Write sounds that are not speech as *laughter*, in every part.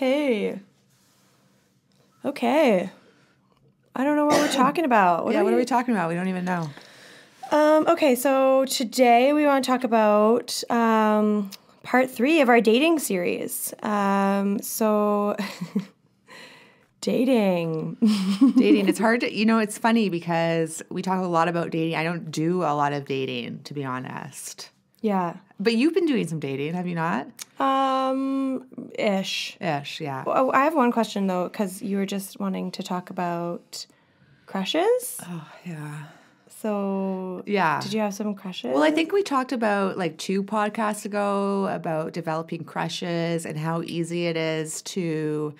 Hey. Okay. I don't know what we're talking about. yeah, what are we we talking about? We don't even know. Um, okay, so today we want to talk about um, part three of our dating series. Um, so, *laughs* dating. *laughs* dating. It's hard to, you know, it's funny because we talk a lot about dating. I don't do a lot of dating, to be honest. Yeah. But you've been doing some dating, have you not? Um, ish. Ish, yeah. Oh, I have one question though, because you were just wanting to talk about crushes. Oh, yeah. So, Yeah. did you have some crushes? Well, I think we talked about like two podcasts ago about developing crushes and how easy it is to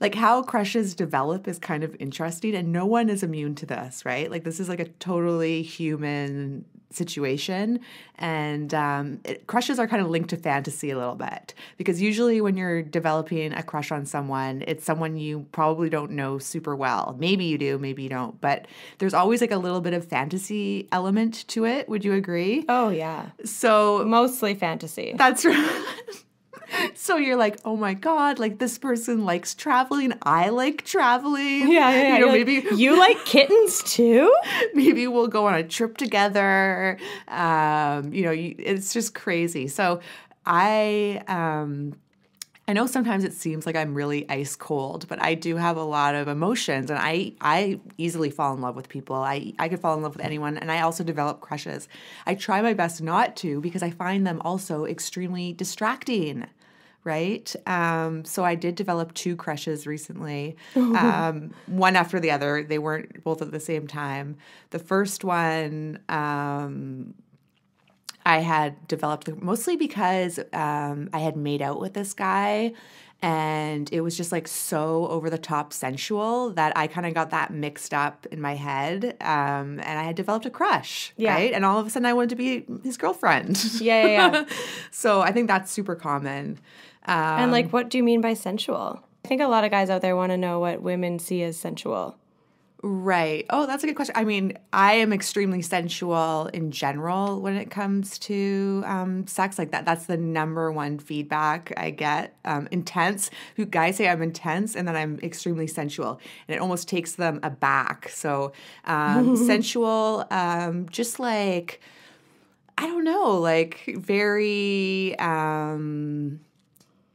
like how crushes develop is kind of interesting and no one is immune to this, right? Like this is like a totally human situation. And um, it, crushes are kind of linked to fantasy a little bit. Because usually when you're developing a crush on someone it's someone you probably don't know super well. Maybe you do maybe you don't. But there's always like a little bit of fantasy element to it. Would you agree? Oh yeah, so mostly fantasy. that's *laughs* right. *laughs* so you're like, oh my god, like this person likes traveling. I like traveling. Yeah, yeah, yeah. You know, You're like, maybe you like kittens too. *laughs* maybe we'll go on a trip together. Um, you know, you, it's just crazy. So I um I know sometimes it seems like I'm really ice cold, but I do have a lot of emotions and I I easily fall in love with people. I I could fall in love with anyone and I also develop crushes. I try my best not to because I find them also extremely distracting. Right. Um, so I did develop two crushes recently, *laughs* um, one after the other. They weren't both at the same time. The first one, um, I had developed mostly because um, I had made out with this guy and it was just like so over the top sensual that I kind of got that mixed up in my head. Um, and I had developed a crush, Yeah. right? And all of a sudden I wanted to be his girlfriend. Yeah, yeah, yeah. *laughs* so I think that's super common. Um, and like, what do you mean by sensual? I think a lot of guys out there want to know what women see as sensual. Right. Oh, that's a good question. I mean, I am extremely sensual in general when it comes to um, sex. Like that, that's the number one feedback I get. Um, intense. Who guys say I'm intense, and then I'm extremely sensual, and it almost takes them aback. So um, *laughs* sensual, um, just like I don't know, like very. Um,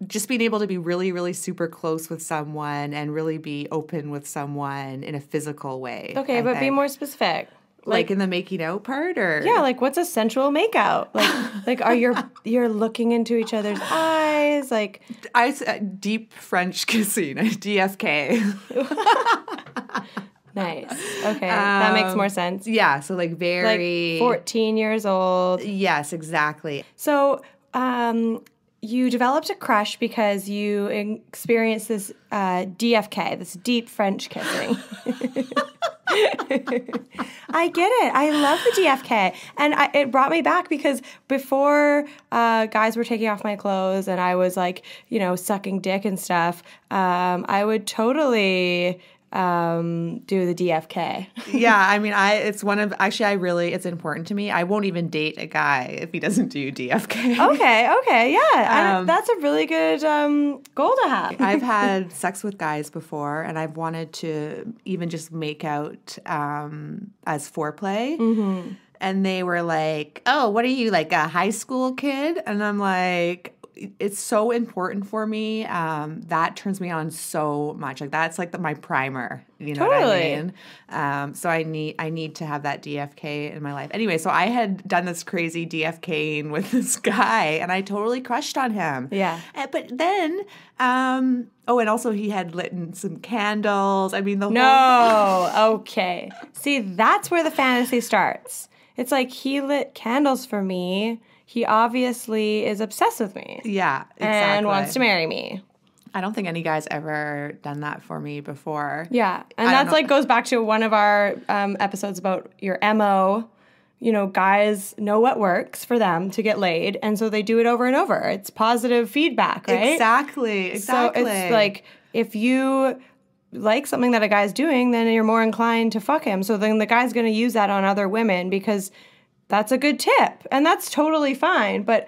just being able to be really, really super close with someone and really be open with someone in a physical way. Okay, I but be more specific. like, in the making out part, or Yeah, like what's a sensual makeout? Like, *laughs* like are you you're looking into each other's eyes? Like, i uh, deep French *laughs* kissing, DFK. *laughs* nice. Okay, that makes more sense. yeah, so like Like very 14 years old. Yes, exactly. So, um, you developed a crush because you experienced this uh, DFK, this deep French kissing. *laughs* I get it. I love the DFK, and I, it brought me back because before uh, guys were taking off my clothes and I was like, you know, sucking dick and stuff, um, I would totally um, do the DFK. *laughs* yeah, I mean, I it's one of actually I really it's important to me. I won't even date a guy if he doesn't do DFK. Okay, okay, yeah, I- Um, that's a really good um, goal to have. *laughs* I've *laughs* had sex with guys before, and I've wanted to even just make out um, as foreplay. Mm-hmm. And they were like, "Oh, what are you like a high school kid?" And I'm like, "It's so important for me. Um, that turns me on so much. Like that's like the, my primer. You know what I mean? Um, so I need I need to have that DFK in my life. Anyway, so I had done this crazy DFKing *laughs* with this guy, and I totally crushed on him. Yeah. Uh, But then, um, oh, and also he had lit in some candles. I mean, the whole. No, okay. See, that's where the fantasy starts. It's like he lit candles for me. He obviously is obsessed with me Yeah, exactly. and wants to marry me. I don't think any guy's ever done that for me before. Yeah, and I that's like goes back to one of our um, episodes about your mo. You know, guys know what works for them to get laid, and so they do it over and over. It's positive feedback, right? Exactly. Exactly. So it's like if you like something that a guy's doing, then you're more inclined to fuck him. So then the guy's going to use that on other women because that's a good tip, and that's totally fine. But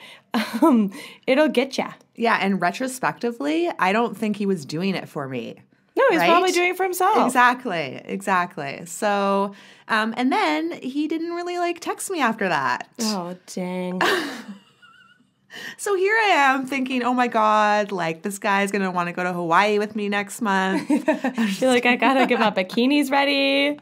um, it'll get you. Yeah, and retrospectively, I don't think he was doing it for me. No, he's Right? probably doing it for himself. Exactly, exactly. So, um, and then he didn't really like text me after that. Oh dang! *laughs* So here I am thinking, oh my God, like this guy's gonna wanna go to Hawaii with me next month. *laughs* You're like, I gotta get my *laughs* bikinis ready.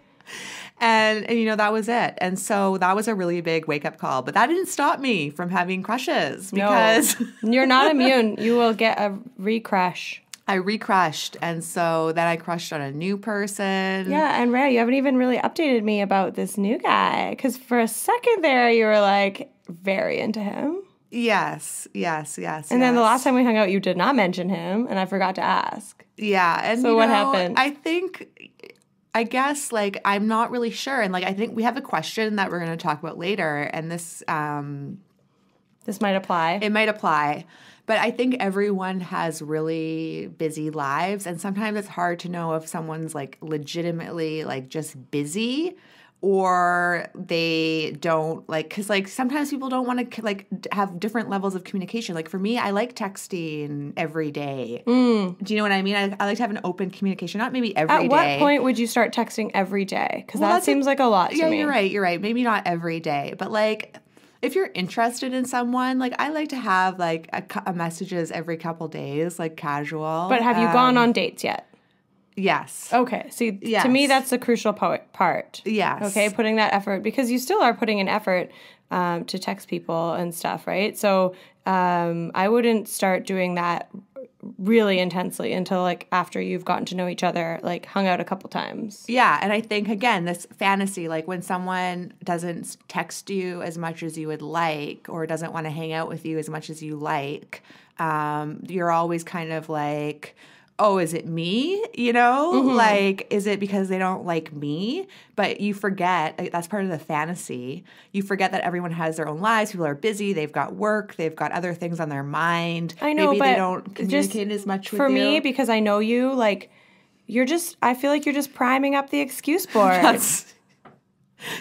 And, and, you know, that was it. And so that was a really big wake up call. But that didn't stop me from having crushes because No, *laughs* you're not immune. *laughs* You will get a recrush. I recrushed. And so then I crushed on a new person. Yeah, and Ray, you haven't even really updated me about this new guy. Because for a second there, you were like very into him. Yes, yes, yes. And then the last time we hung out, you did not mention him, and I forgot to ask. Yeah. And So what know, happened? I think I guess like I'm not really sure. And like I think we have a question that we're gonna talk about later. And this um This might apply. it might apply. But I think everyone has really busy lives and sometimes it's hard to know if someone's like legitimately like just busy or they don't like cuz like sometimes people don't want to like have different levels of communication. Like for me, I like texting every day. Do you know what I mean? I, I like to have an open communication, not maybe every At what point would you start texting every day? Because Well, that that's a- seems like a lot to yeah, me. you're right. You're right. Maybe not every day, but like if you're interested in someone, like I like to have like a, a messages every couple days, like casual. But have you Um, gone on dates yet? Yes. Okay, see, to me, that's the crucial po- part. Yes. Okay, putting that effort because you still are putting an effort um, to text people and stuff, right? So um, I wouldn't start doing that really intensely until like after you've gotten to know each other, like hung out a couple times. Yeah, and I think again, this fantasy, like when someone doesn't text you as much as you would like, or doesn't want to hang out with you as much as you like, um, you're always kind of like, oh, is it me? You know, mm-hmm. like, is it because they don't like me? But you forget like, that's part of the fantasy. You forget that everyone has their own lives. People are busy. They've got work. They've got other things on their mind. I know, Maybe but they don't just communicate as much with For me, because I know you, like you're just. I feel like you're just priming up the excuse *laughs* board. That's-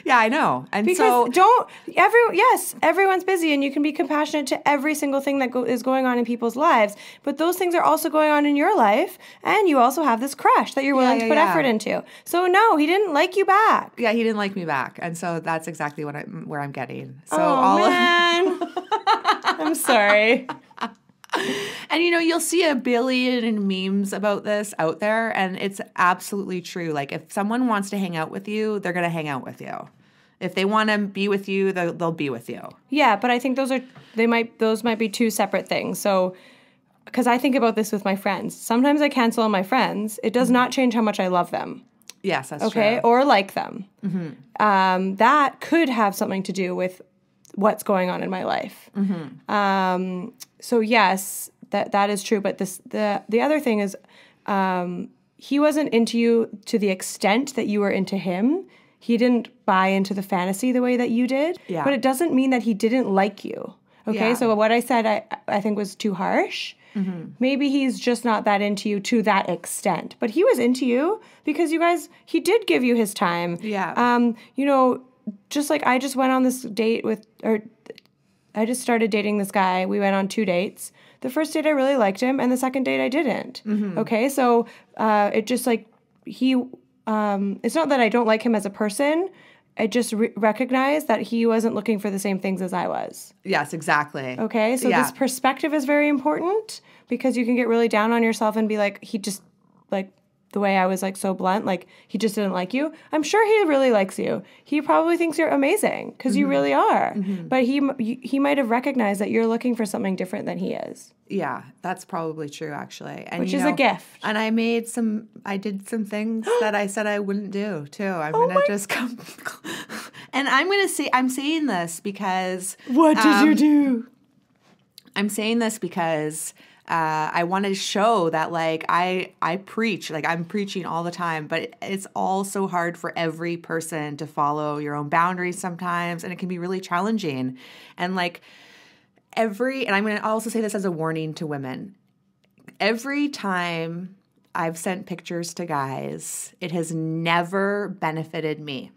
yeah, I know. And Because so don't every yes everyone's busy and you can be compassionate to every single thing that go, is going on in people's lives but those things are also going on in your life and you also have this crush that you're willing yeah, to put yeah. effort into so no he didn't like you back Yeah, he didn't like me back, and so that's exactly what I'm where I'm getting. So oh all of, man *laughs* I'm sorry *laughs* and you know you'll see a billion memes about this out there, and it's absolutely true. Like if someone wants to hang out with you, they're gonna hang out with you. If they want to be with you, they'll, they'll be with you. yeah but I think those are they might those might be two separate things so because I think about this with my friends sometimes I cancel on my friends it does not change how much I love them Yes, that's okay, true. or like them. Um, that could have something to do with what's going on in my life. Um, so yes, that that is true. But this the the other thing is, um, he wasn't into you to the extent that you were into him. He didn't buy into the fantasy the way that you did. Yeah. But it doesn't mean that he didn't like you. Okay, Yeah. so what I said I I think was too harsh. Maybe he's just not that into you to that extent, but he was into you because you guys he did give you his time. Yeah. Um, you know, just like I just went on this date with or I just started dating this guy. We went on two dates. The first date I really liked him, and the second date I didn't. Okay, so uh, it just like he. Um, it's not that I don't like him as a person. I just re- recognized that he wasn't looking for the same things as I was. Yes, exactly. Okay, so Yeah. this perspective is very important because you can get really down on yourself and be like, he just like the way I was like so blunt, like he just didn't like you. I'm sure he really likes you. He probably thinks you're amazing because Mm-hmm. you really are. But he he might have recognized that you're looking for something different than he is. Yeah, that's probably true actually. And Which you is a gift. And I made some I did some things *gasps* that I said I wouldn't do too. I'm Oh gonna just come *laughs* and I'm gonna say I'm saying this because What did um, you do? I'm saying this because uh, I want to show that like I I preach like I'm preaching all the time, but it's all so hard for every person to follow your own boundaries sometimes, and it can be really challenging. And like every and I'm going to also say this as a warning to women. Every time I've sent pictures to guys, it has never benefited me.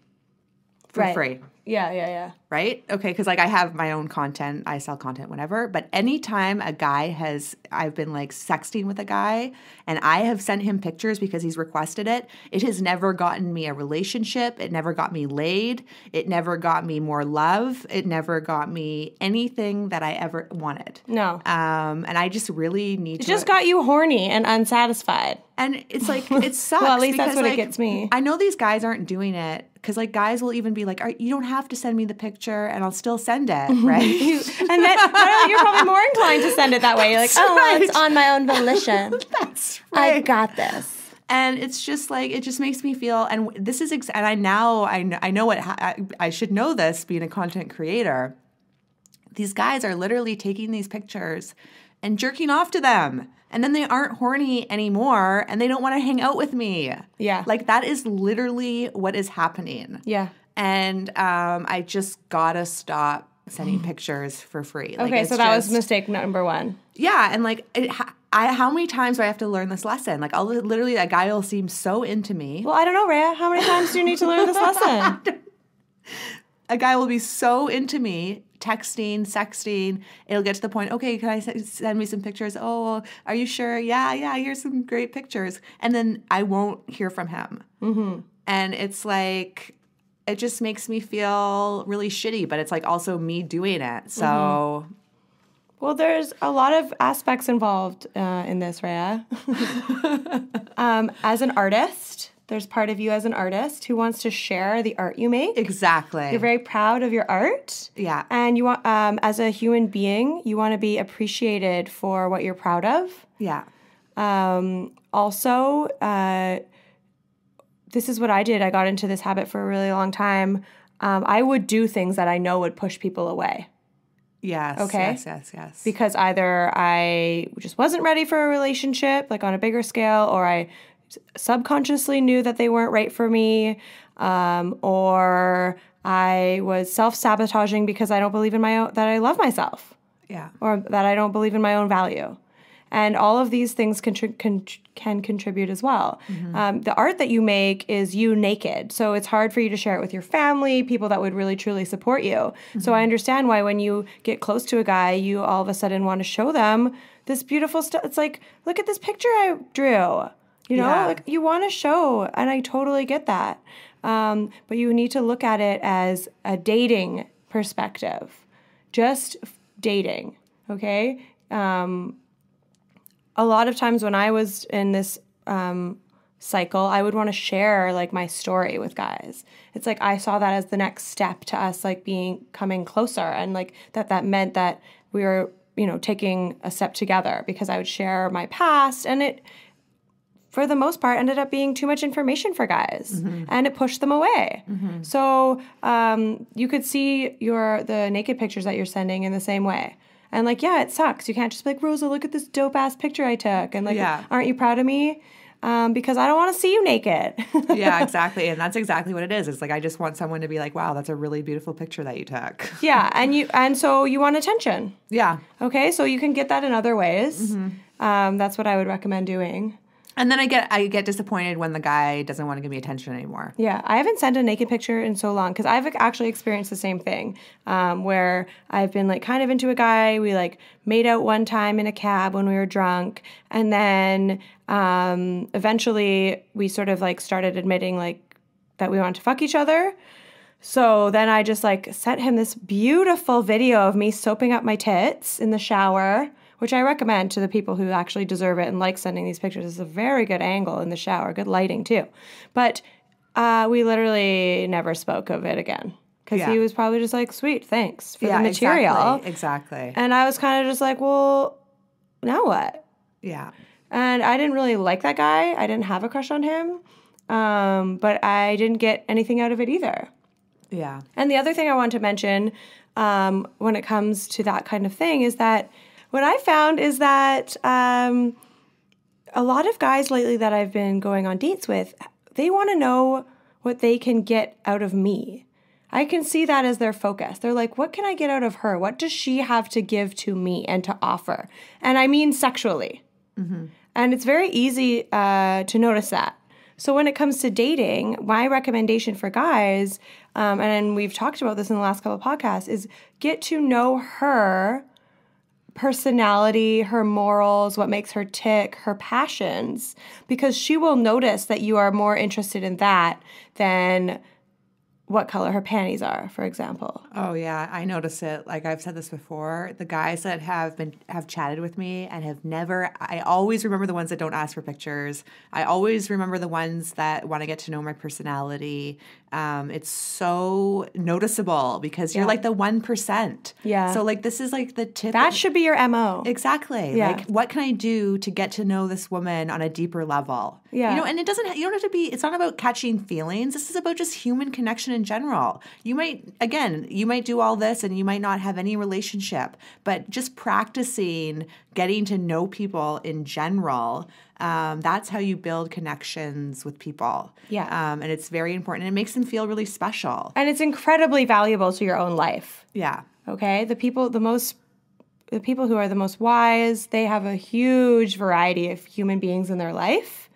for Right. free Yeah, yeah, yeah. right? Okay, because like I have my own content, I sell content, whatever. But anytime a guy has, I've been like sexting with a guy and I have sent him pictures because he's requested it, it has never gotten me a relationship. It never got me laid. It never got me more love. It never got me anything that I ever wanted. No. Um, and I just really need It just got you horny and unsatisfied. and it's like, *laughs* it sucks. Well, at least that's because, what it gets me. I know these guys aren't doing it because like guys will even be like, "Are- you don't have to send me the picture and I'll still send it, *laughs* right? And then you're probably more inclined to send it that way. You're like, oh, well, it's *laughs* on my own volition. *laughs* That's right. I got this. and it's just like it just makes me feel. And this is and I now I know, I know what ha- I, I should know this being a content creator. These guys are literally taking these pictures and jerking off to them. And then they aren't horny anymore and they don't want to hang out with me. Yeah. Like that is literally what is happening. Yeah. And um, I just gotta stop sending *gasps* pictures for free. Like, Okay, so that was mistake number one. yeah, and like, it, I how many times do I have to learn this lesson? Like, I'll literally a guy will seem so into me. Well, I don't know, Rhea. How many times do you need to learn this *laughs* lesson? *laughs* A guy will be so into me, texting, sexting. It'll get to the point. Okay, can I send me some pictures? Oh, are you sure? Yeah, yeah. Here's some great pictures, and then I won't hear from him. Mm-hmm. And it's like. It just makes me feel really shitty, but it's like also me doing it. So Well, there's a lot of aspects involved uh, in this, Rhea. *laughs* um, as an artist, there's part of you as an artist who wants to share the art you make. exactly. You're very proud of your art. yeah. And you want, um, as a human being, you want to be appreciated for what you're proud of. Yeah. Um, also, uh, this is what I did. I got into this habit for a really long time. Um, I would do things that I know would push people away Yes. Okay. Yes. Yes. Yes. because either I just wasn't ready for a relationship, like on a bigger scale, or I subconsciously knew that they weren't right for me, um, or I was self sabotaging because I don't believe in my own, that I love myself yeah. or that I don't believe in my own value. And all of these things contri- con- can contribute as well. Um, the art that you make is you naked. So it's hard for you to share it with your family, people that would really truly support you. So I understand why when you get close to a guy, you all of a sudden want to show them this beautiful stuff. It's like, look at this picture I drew. You know, Yeah. like you want to show, and I totally get that. Um, but you need to look at it as a dating perspective, just f- dating. Okay. Um, a lot of times when I was in this um, cycle, I would want to share like my story with guys. It's like I saw that as the next step to us like being coming closer, and like that that meant that we were you know taking a step together because I would share my past, and it for the most part ended up being too much information for guys. And it pushed them away. So um, you could see your the naked pictures that you're sending in the same way. And like yeah it sucks. You can't just be like rosa look at this dope ass picture i took. And like Yeah. aren't you proud of me? Um, because i don't want to see you naked. *laughs* Yeah, exactly. And that's exactly what it is. It's like I just want someone to be like, "Wow, that's a really beautiful picture that you took." *laughs* yeah and you and so you want attention. Yeah. okay so you can get that in other ways. Um, that's what i would recommend doing And then I get I get disappointed when the guy doesn't want to give me attention anymore. Yeah, I haven't sent a naked picture in so long because I've actually experienced the same thing um, where I've been like kind of into a guy. We like made out one time in a cab when we were drunk, and then um, eventually we sort of like started admitting like that we wanted to fuck each other. So then I just like sent him this beautiful video of me soaping up my tits in the shower, which I recommend to the people who actually deserve it and like sending these pictures. It's a very good angle in the shower, good lighting too. But uh, we literally never spoke of it again because Yeah. he was probably just like, sweet, thanks for the material. Exactly. exactly. And I was kind of just like, well, now what? Yeah. And I didn't really like that guy. I didn't have a crush on him. Um, but I didn't get anything out of it either. Yeah. And the other thing I want to mention um, when it comes to that kind of thing is that what I found is that um, a lot of guys lately that I've been going on dates with, they want to know what they can get out of me. I can see that as their focus. They're like, what can I get out of her? What does she have to give to me and to offer? And I mean sexually. And it's very easy uh, to notice that. So when it comes to dating, my recommendation for guys, um, and we've talked about this in the last couple of podcasts, is get to know her personality, her morals, what makes her tick, her passions, because she will notice that you are more interested in that than what color her panties are, for example. Oh yeah, I notice it. Like I've said this before, the guys that have been have chatted with me and have never I always remember the ones that don't ask for pictures. I always remember the ones that want to get to know my personality. Um, it's so noticeable because you're like the one percent. Yeah. So like this is like the tip. That should be your MO. Exactly. Yeah. Like, what can I do to get to know this woman on a deeper level? Yeah. You know, and it doesn't. You don't have to be. It's not about catching feelings. This is about just human connection in general. You might, again, you might do all this, and you might not have any relationship, but just practicing getting to know people in general. Um, that's how you build connections with people. Yeah. Um, and it's very important. And it makes them feel really special. and it's incredibly valuable to your own life. Yeah. Okay? The people the most the people who are the most wise, they have a huge variety of human beings in their life.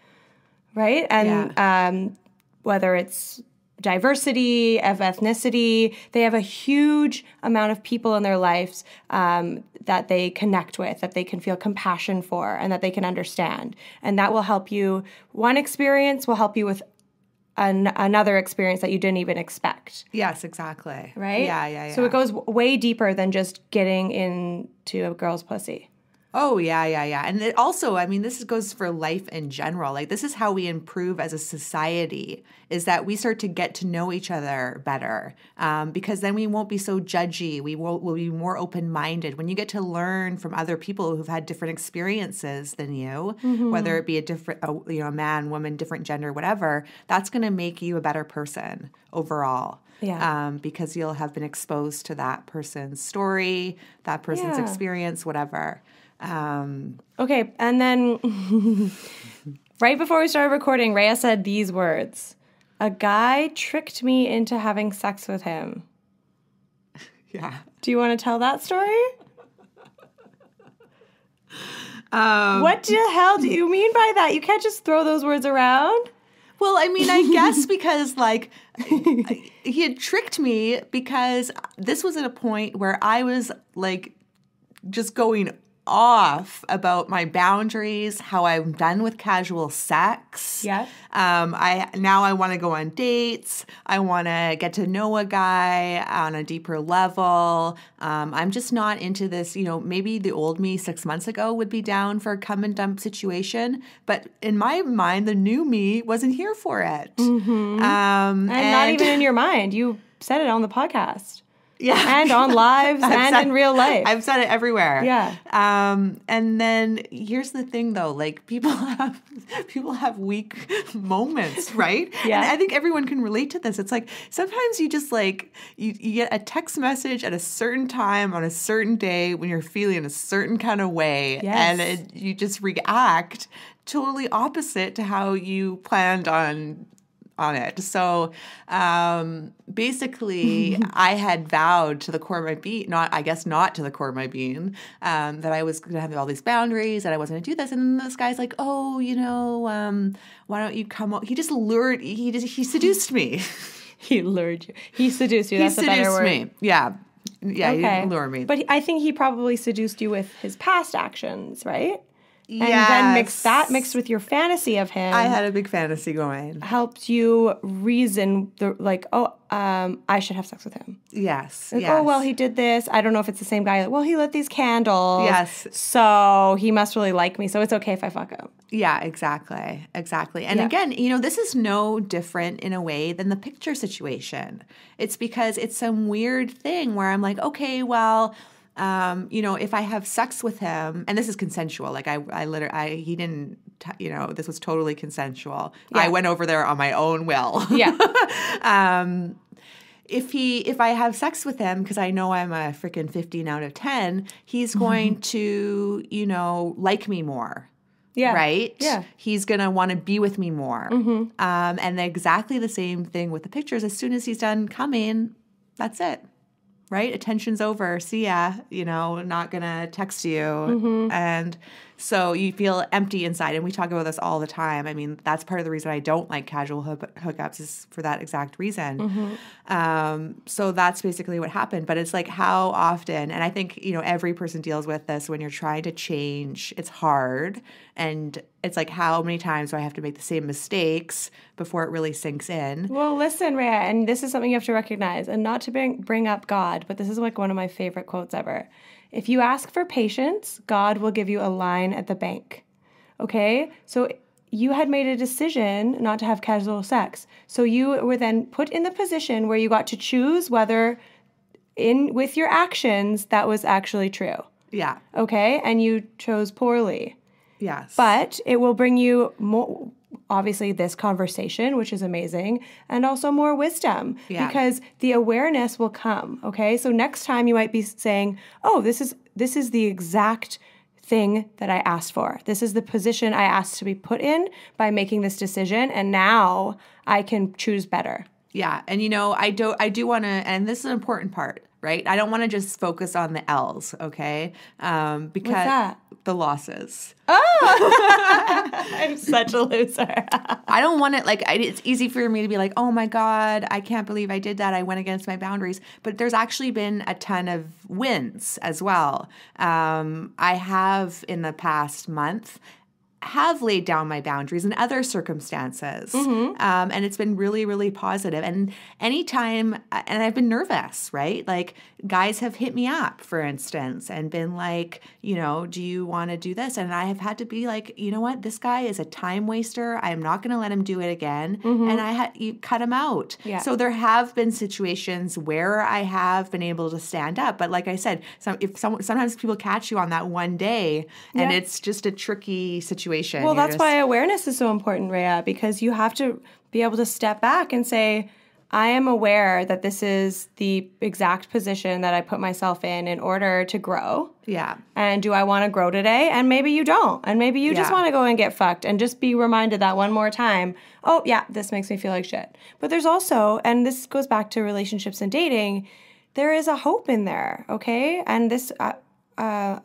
Right? And um whether it's diversity of ethnicity, they have a huge amount of people in their lives um, that they connect with, that they can feel compassion for, and that they can understand. And that will help you. One experience will help you with an, another experience that you didn't even expect Yes, exactly. right? Yeah, yeah, yeah. So it goes way deeper than just getting into a girl's pussy. Oh yeah, yeah, yeah. And it also, I mean, this goes for life in general. Like this is how we improve as a society is that we start to get to know each other better um, because then we won't be so judgy. We will will be more open minded. When you get to learn from other people who've had different experiences than you, whether it be a different, a, you know, a man, woman, different gender, whatever, that's going to make you a better person overall. Yeah. Um, because you'll have been exposed to that person's story, that person's Yeah. experience, whatever. Um, Okay, and then *laughs* right before we started recording, Rhea said these words A guy tricked me into having sex with him. *laughs* yeah. Do you want to tell that story? Um, what the hell do you mean by that? You can't just throw those words around. Well, I mean, I guess *laughs* because like he had tricked me because this was at a point where I was like just going off about my boundaries, how I'm done with casual sex. Yeah. Um, I now I want to go on dates. I want to get to know a guy on a deeper level. Um, I'm just not into this. You know, maybe the old me six months ago would be down for a come and dump situation, but in my mind, the new me wasn't here for it. Um, And, not even in your mind. You said it on the podcast yeah. and on lives *laughs* and said- in real life. I've said it everywhere. Yeah. Um, and then here's the thing though, like people *laughs* have people have weak moments, right? Yeah. And I think everyone can relate to this. It's like sometimes you just like you, you get a text message at a certain time on a certain day when you're feeling a certain kind of way Yes. and it, you just react totally opposite to how you planned on on it. So um, basically, *laughs* I had vowed to the core of my being, not I guess not to the core of my being, um, that I was going to have all these boundaries, and I wasn't going to do this. And then this guy's like, "Oh, you know, um, why don't you come?" o-" He just lured. He just he seduced me. *laughs* he lured you. He seduced you. he That's a better seduced word. me. Yeah, yeah. He didn't lure me. But I think he probably seduced you with his past actions, right? And then mix that mixed with your fantasy of him I had a big fantasy going. helped you reason the like, oh, um, I should have sex with him. Yes. Like, yes. oh well, he did this. I don't know if it's the same guy. Like, well, he lit these candles. Yes. So he must really like me. So it's okay if I fuck him. Yeah, exactly. Exactly. And Yeah. again, you know, this is no different in a way than the picture situation. It's because it's some weird thing where I'm like, okay, well, um, you know, if I have sex with him, and this is consensual, like I, I literally, I, he didn't, you know, this was totally consensual. I went over there on my own will. Yeah. *laughs* um, if he if I have sex with him because I know I'm a freaking 15 out of 10, he's going to, you know, like me more. Yeah. Right? Yeah. He's going to want to be with me more. Um, and exactly the same thing with the pictures. As soon as he's done coming, that's it. Right? Attention's over. See ya. You know, not going to text you. Mm-hmm. And So you feel empty inside. And we talk about this all the time. I mean, that's part of the reason I don't like casual hook- hookups is for that exact reason. Mm-hmm. Um, so that's basically what happened. But it's like how often, and I think, you know, every person deals with this when you're trying to change, it's hard. And it's like, how many times do I have to make the same mistakes before it really sinks in? Well, listen, Rhea, and this is something you have to recognize, and not to bring bring up God, but this is like one of my favorite quotes ever. If you ask for patience, God will give you a line at the bank. Okay, so you had made a decision not to have casual sex, so you were then put in the position where you got to choose whether, in with your actions, that was actually true. Yeah. Okay, and you chose poorly. Yes. But it will bring you more, obviously, this conversation, which is amazing, and also more wisdom Yeah. because the awareness will come. Okay, so next time you might be saying, "Oh, this is this is the exact." thing that I asked for. This is the position I asked to be put in by making this decision and now I can choose better. Yeah, and you know, I don't. I do want to and this is an important part, right? I don't want to just focus on the L's, okay? Um because the losses. Oh, *laughs* I'm such a loser. I don't want it like I, it's easy for me to be like, "Oh my god, I can't believe I did that. I went against my boundaries." But there's actually been a ton of wins as well. Um I have in the past month have laid down my boundaries in other circumstances. Um, and it's been really, really positive. And anytime, and I've been nervous, right? Like guys have hit me up, for instance, and been like, you know, do you want to do this? And I have had to be like, you know what? This guy is a time waster. I'm not going to let him do it again. And I had, you cut him out. Yeah. So there have been situations where I have been able to stand up. But like I said, some, if some, sometimes people catch you on that one day and Yeah. it's just a tricky situation. Well, You're that's just- why awareness is so important, Rhea, because you have to be able to step back and say, I am aware that this is the exact position that I put myself in in order to grow. Yeah. And do I want to grow today? And maybe you don't. And maybe you just want to go and get fucked and just be reminded that one more time. Oh, yeah, this makes me feel like shit. But there's also, and this goes back to relationships and dating, there is a hope in there, okay? And this, uh, uh,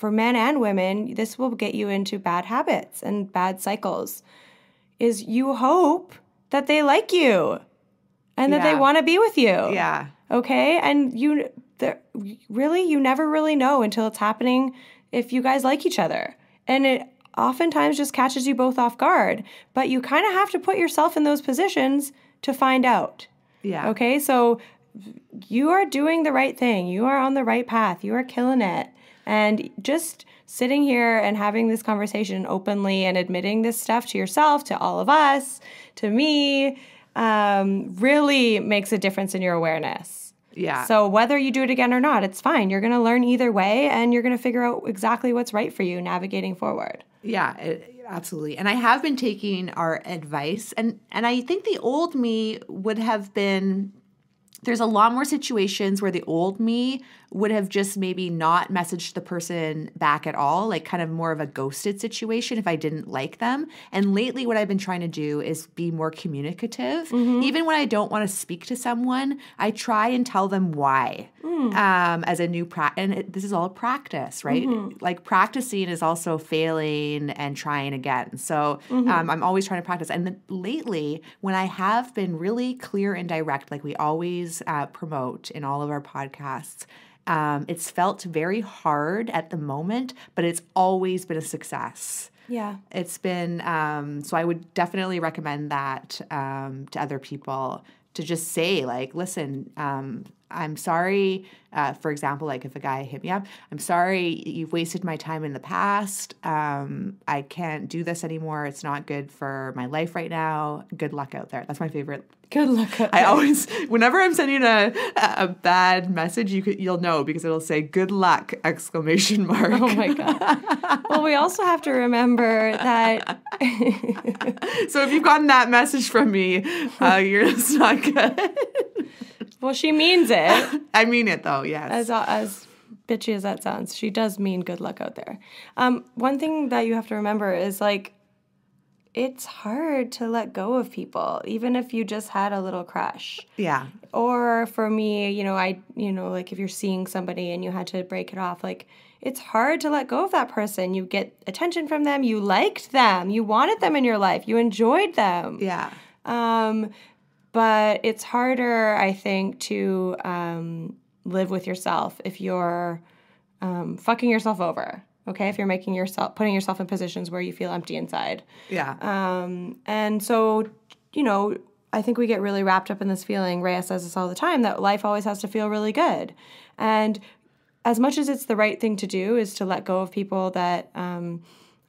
for men and women, this will get you into bad habits and bad cycles. Is you hope that they like you and that they want to be with you. Yeah. okay? And you really you never really know until it's happening if you guys like each other. And it oftentimes just catches you both off guard. But you kind of have to put yourself in those positions to find out. Yeah. okay? So you are doing the right thing. You are on the right path. You are killing it and just sitting here and having this conversation openly and admitting this stuff to yourself to all of us to me um, really makes a difference in your awareness Yeah. so whether you do it again or not, it's fine. You're going to learn either way and you're going to figure out exactly what's right for you navigating forward. Yeah, it, absolutely. And I have been taking our advice and and I think the old me would have been there's a lot more situations where the old me would have just maybe not messaged the person back at all, like kind of more of a ghosted situation if I didn't like them. And lately, what I've been trying to do is be more communicative. Even when I don't want to speak to someone, I try and tell them why um, as a new practice. And it, this is all practice, right? Like practicing is also failing and trying again. So um, I'm always trying to practice. And then lately, when I have been really clear and direct, like we always uh, promote in all of our podcasts, um, it's felt very hard at the moment, but it's always been a success. Yeah. It's been um, so I would definitely recommend that um, to other people to just say like, listen, um, I'm sorry. Uh, for example, like if a guy hit me up, I'm sorry you've wasted my time in the past. Um, I can't do this anymore. It's not good for my life right now. Good luck out there. That's my favorite Good luck. I always, whenever I'm sending a a bad message, you could you'll know because it'll say "good luck!" exclamation *laughs* mark. Oh my God. well, we also have to remember that *laughs* so if you've gotten that message from me, *laughs* uh, you're just not good. Well, she means it *laughs* I mean it though. Yes. as as bitchy as that sounds. She does mean good luck out there. Um, one thing that you have to remember is like it's hard to let go of people, even if you just had a little crush. yeah. or for me you know i you know like if you're seeing somebody and you had to break it off like it's hard to let go of that person. You get attention from them, you liked them, you wanted them in your life, you enjoyed them. Yeah. Um, but it's harder, I think, to um, live with yourself if you're um, fucking yourself over. Okay, if you're making yourself putting yourself in positions where you feel empty inside. Yeah. Um, and so, you know, I think we get really wrapped up in this feeling. Rhea says this all the time that life always has to feel really good. And as much as it's the right thing to do, is to let go of people that um,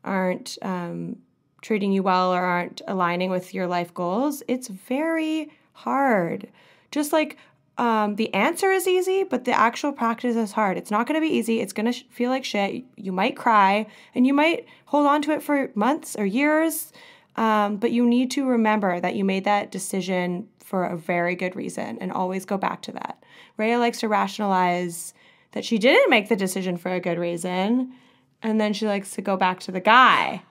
aren't um, treating you well or aren't aligning with your life goals, it's very hard. Just like um, the answer is easy, but the actual practice is hard. It's not going to be easy. It's going to sh- feel like shit. You might cry and you might hold on to it for months or years. Um, but you need to remember that you made that decision for a very good reason and always go back to that. Rhea likes to rationalize that she didn't make the decision for a good reason. And then she likes to go back to the guy.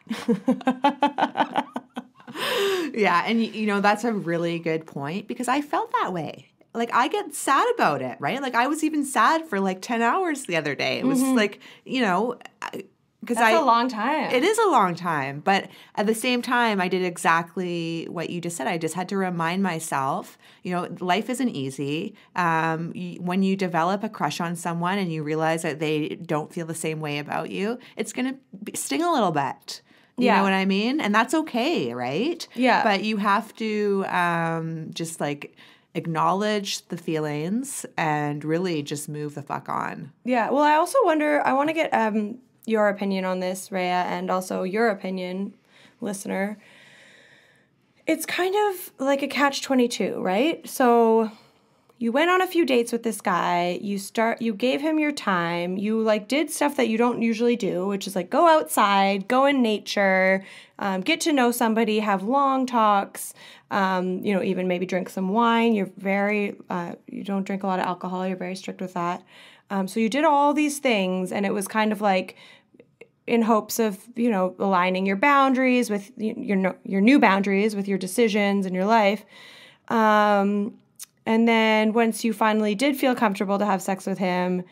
yeah. And, you know, that's a really good point because I felt that way. Like, I get sad about it, right? Like, I was even sad for like 10 hours the other day. It was mm-hmm. like, you know, because That's I. a long time. It is a long time, but at the same time, I did exactly what you just said. I just had to remind myself, you know, life isn't easy. Um, y- when you develop a crush on someone and you realize that they don't feel the same way about you, it's going to sting a little bit. You Yeah. know what I mean? And that's okay, right? Yeah. But you have to um, just like acknowledge the feelings and really just move the fuck on. Yeah. Well, I also wonder. I want to get um, your opinion on this, Rhea, and also your opinion, listener. It's kind of like a catch twenty two, right? So you went on a few dates with this guy. You start. You gave him your time. You like did stuff that you don't usually do, which is like go outside, go in nature, um, get to know somebody, have long talks. Um, you know, even maybe drink some wine. You're very. Uh, you don't drink a lot of alcohol. You're very strict with that. Um, so you did all these things, and it was kind of like in hopes of you know aligning your boundaries with your your new boundaries with your decisions in your life. Um, and then once you finally did feel comfortable to have sex with him,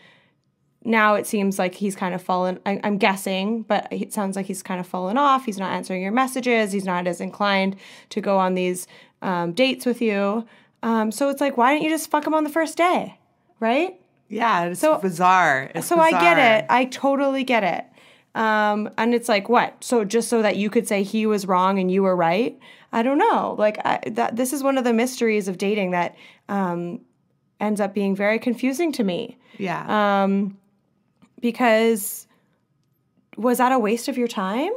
now it seems like he's kind of fallen. I, I'm guessing, but it sounds like he's kind of fallen off. He's not answering your messages. He's not as inclined to go on these um, dates with you. Um, so it's like, why didn't you just fuck him on the first day, right? Yeah, it's So- bizarre. It's So I get it. I totally get it. Um, and it's like what? So just so that you could say he was wrong and you were right? I don't know. Like I, that. This is one of the mysteries of dating that um, ends up being very confusing to me Yeah. um, because was that a waste of your time?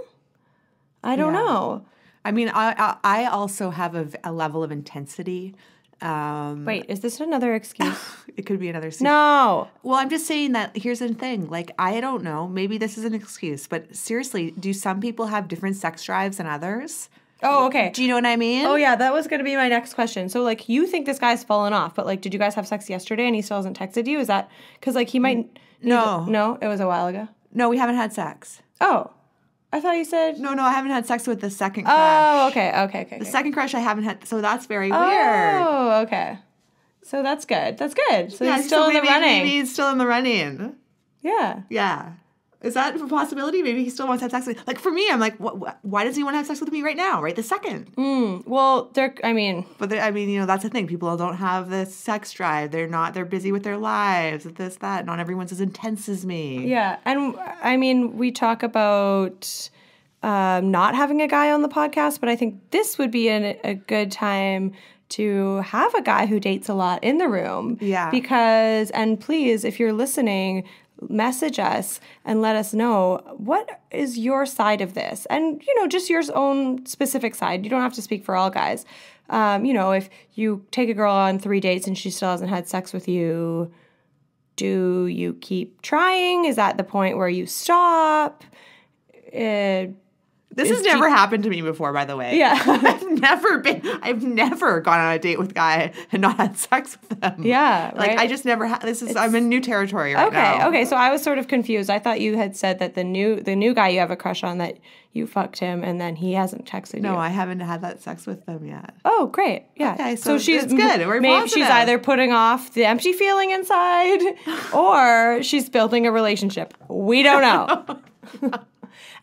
I don't Yeah. know. I mean, I I, I also have a level of intensity. Um, Wait, is this another excuse? *laughs* it could be another. se- no. Well, I'm just saying that here's the thing. Like, I don't know. Maybe this is an excuse, but seriously, do some people have different sex drives than others? Oh, okay. Do you know what I mean? Oh yeah, that was gonna be my next question. So like, you think this guy's fallen off, but like, did you guys have sex yesterday and he still hasn't texted you? Is that because like he might? No. no, it was a while ago. No, we haven't had sex. Oh, I thought you said. No, no, I haven't had sex with the second oh, crush. Oh, okay, okay, okay. The okay. second crush I haven't had. So that's very weird. Oh, okay. So that's good. That's good. So Yeah, he's still so in the running. Maybe he's still in the running. Yeah. Yeah. Is that a possibility? Maybe he still wants to have sex with me. Like for me, I'm like, what, what, why does he want to have sex with me right now? Right, the second. Mm, well, there. I mean, But I mean, you know, that's the thing. People don't have this sex drive. They're not. They're busy with their lives. This, that. Not everyone's as intense as me. yeah, and I mean, we talk about um, not having a guy on the podcast, but I think this would be an, a good time to have a guy who dates a lot in the room. Yeah. Because, and please, if you're listening, message us and let us know what is your side of this? And you know just your own specific side. You don't have to speak for all guys. Um, you know if you take a girl on three dates and she still hasn't had sex with you do you keep trying? Is that the point where you stop? Uh, This has never happened to me before, by the way. Yeah. *laughs* I've never been, I've never gone on a date with a guy and not had sex with them. Yeah, Like, right? I just never had, this is, I'm in new territory right Okay, now. okay. Okay. So I was sort of confused. I thought you had said that the new the new guy you have a crush on that you fucked him and then he hasn't texted No, you. No, I haven't had that sex with them yet. Oh, great. Yeah. Okay, so she's it's good. We're maybe she's either putting off the empty feeling inside *laughs* or she's building a relationship. We don't know. *laughs*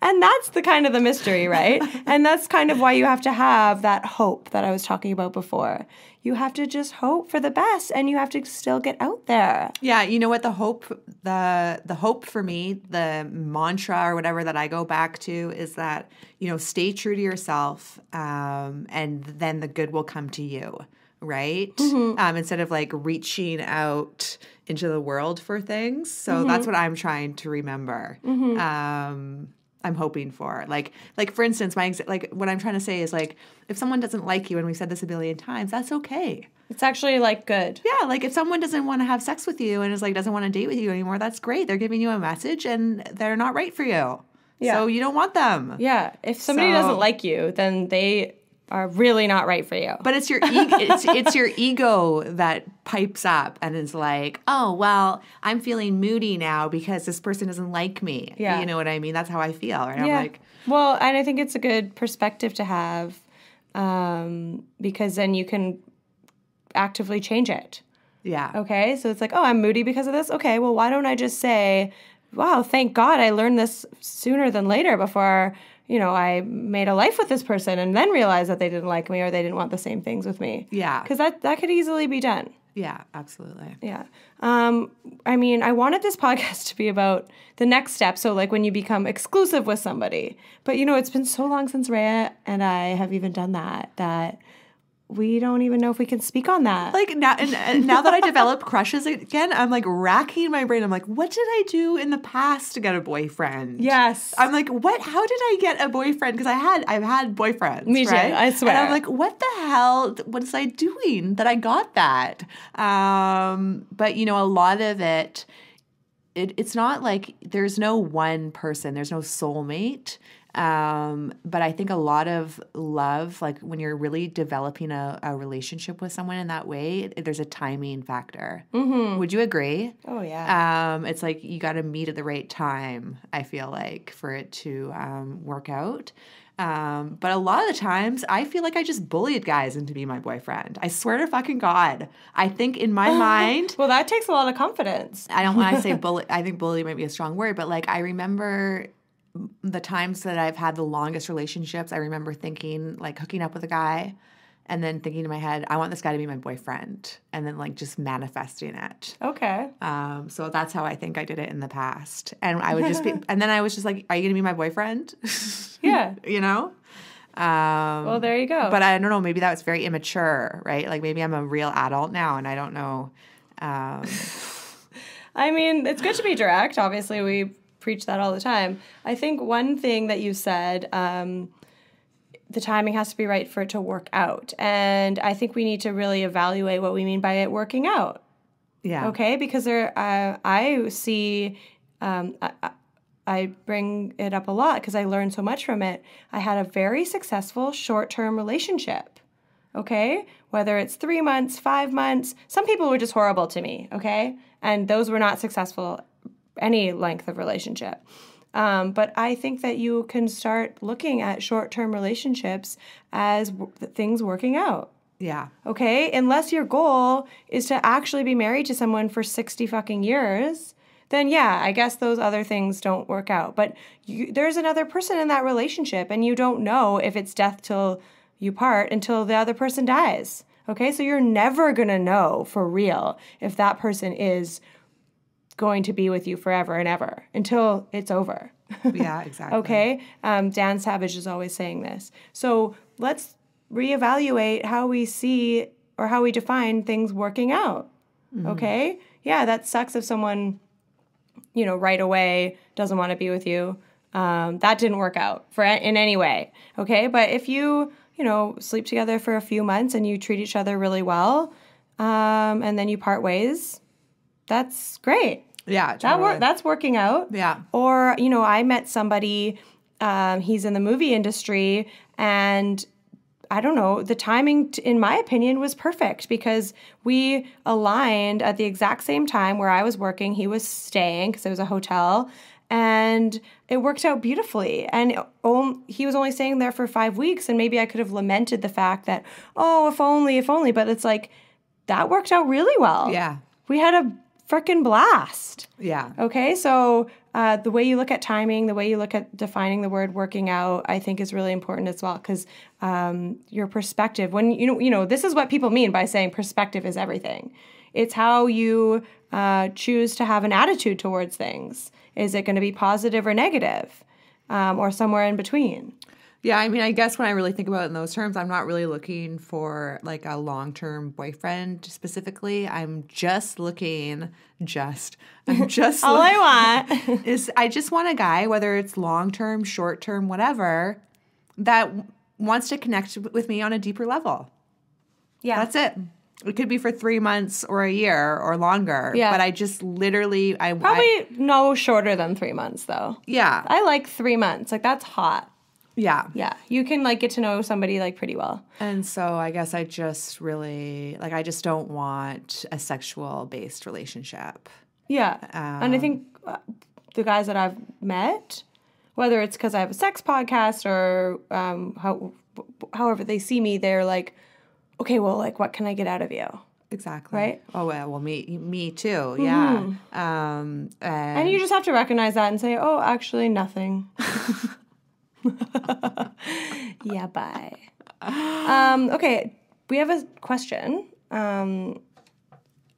and that's the kind of the mystery, right? *laughs* and that's kind of why you have to have that hope that I was talking about before. You have to just hope for the best and you have to still get out there. Yeah, you know what the hope the the hope for me, the mantra or whatever that I go back to is that, you know, stay true to yourself um and then the good will come to you, right? Um instead of like reaching out into the world for things. So that's what I'm trying to remember. Um I'm hoping for. Like like for instance, my ex- like what I'm trying to say is like if someone doesn't like you and we've said this a billion times, that's okay. It's actually like good. Yeah, like if someone doesn't want to have sex with you and is like doesn't want to date with you anymore, that's great. They're giving you a message and they're not right for you. Yeah. So you don't want them. Yeah. If somebody So- doesn't like you, then they are really not right for you. But it's your ego *laughs* it's it's your ego that pipes up and is like, "Oh, well, I'm feeling moody now because this person doesn't like me." Yeah. You know what I mean? That's how I feel, right? I'm yeah. like, well, and I think it's a good perspective to have um, because then you can actively change it. yeah. Okay. So it's like, oh, I'm moody because of this. Okay. Well, why don't I just say, wow, thank God I learned this sooner than later before, you know, I made a life with this person and then realized that they didn't like me or they didn't want the same things with me. Yeah. Because that, that could easily be done. Yeah, absolutely. Yeah. Um, I mean, I wanted this *laughs* podcast to be about the next step. So, like when you become exclusive with somebody. But, you know, it's been so long since Rhea and I have even done that that we don't even know if we can speak on that. Like now, and, now that I develop *laughs* crushes again, I'm like racking my brain. I'm like, what did I do in the past to get a boyfriend? yes. I'm like, what? How did I get a boyfriend? Because I had, I've had boyfriends. Me too, right? I swear. And I'm like, what the hell? What was I doing that I got that? Um, but you know, a lot of it, it, it's not like there's no one person. There's no soulmate. Um, but I think a lot of love, like when you're really developing a, a relationship with someone in that way, it- there's a timing factor. Mm-hmm. Would you agree? oh, yeah. um, it's like you got to meet at the right time. I feel like for it to um, work out. Um, but a lot of the times, I feel like I just bullied guys into being my boyfriend. I swear to fucking God. I think in my *laughs* mind, well, that takes a lot of confidence. I don't want to say *laughs* bully. I think bully might be a strong word, but like I remember the times that I've had the longest relationships. I remember thinking like hooking up with a guy, and then thinking in my head, I want this guy to be my boyfriend, and then like just manifesting it. Okay. Um, so that's how I think I did it in the past. And I would just be, *laughs* and then I was just like, "Are you gonna be my boyfriend?" *laughs* Yeah. you know. Um, Well, there you go. but I don't know. Maybe that was very immature, right? Like maybe I'm a real adult now, and I don't know. Um, *laughs* I mean, it's good to be direct. Obviously, we preach that all the time. I think one thing that you said, um, the timing has to be right for it to work out. And I think we need to really evaluate what we mean by it working out. yeah. Okay, because there, uh, I see, um, I, I- I bring it up a lot because I learned so much from it. I had a very successful short term relationship. Okay, whether it's three months, five months, some people were just horrible to me. Okay, and those were not successful any length of relationship. Um, but I think that you can start looking at short term relationships as w- things working out Yeah. okay? Unless your goal is to actually be married to someone for 60 fucking years, then yeah, I guess those other things don't work out. But you, there's another person in that relationship, and you don't know if it's death till you part until the other person dies. Okay, so you're never gonna know for real if that person is going to be with you forever and ever until it's over. *laughs* Yeah. Exactly. Okay. Um, Dan Savage is always saying this. So let's reevaluate how we see or how we define things working out. Okay. Yeah, that sucks if someone, you know, right away doesn't want to be with you. Um, that didn't work out for in any way. Okay. But if you, you know, sleep together for a few months and you treat each other really well, um, and then you part ways, that's great. Yeah. That Totally. work. That's working out. Yeah. Or you know, I met somebody um, he's in the movie industry and I don't know, the timing, in my opinion, was perfect because we aligned at the exact same time where I was working. He was staying because it was a hotel and it worked out beautifully. And he was only staying there for five weeks, and maybe I could have lamented the fact that, oh, if only, if only. But it's like, that worked out really well. Yeah. We had a freaking blast. Yeah. Okay, so uh, the way you look at timing, the way you look at defining the word working out, I think is really important as well because um, your perspective. When you know, you know, this is what people mean by saying perspective is everything. It's how you uh, choose to have an attitude towards things. Is it going to be positive or negative, um, or somewhere in between? Yeah, I mean, I guess when I really think about it in those terms, I'm not really looking for like a long term boyfriend specifically. I'm just looking, just, I'm *laughs* just All look- I want. *laughs* is I just want a guy, whether it's long term, short term, whatever, that wants to connect with me on a deeper level. yeah, That's it. It could be for three months or a year or longer. Yeah. But I just literally, I I- probably no shorter than three months though. yeah, I like three months. Like that's hot. Yeah. Yeah, you can like get to know somebody like pretty well. And so I guess I just really like I just don't want a sexual based relationship. Yeah. and I think uh, the guys that I've met, whether it's because I have a sex podcast or um, how, however they see me, they're like, okay, well, like, what can I get out of you? Exactly. Right? Oh well, well me me too. Yeah. Um and, And you just have to recognize that and say, oh, actually, nothing. *laughs* *laughs* yeah, bye. Um, okay, we have a question. Um,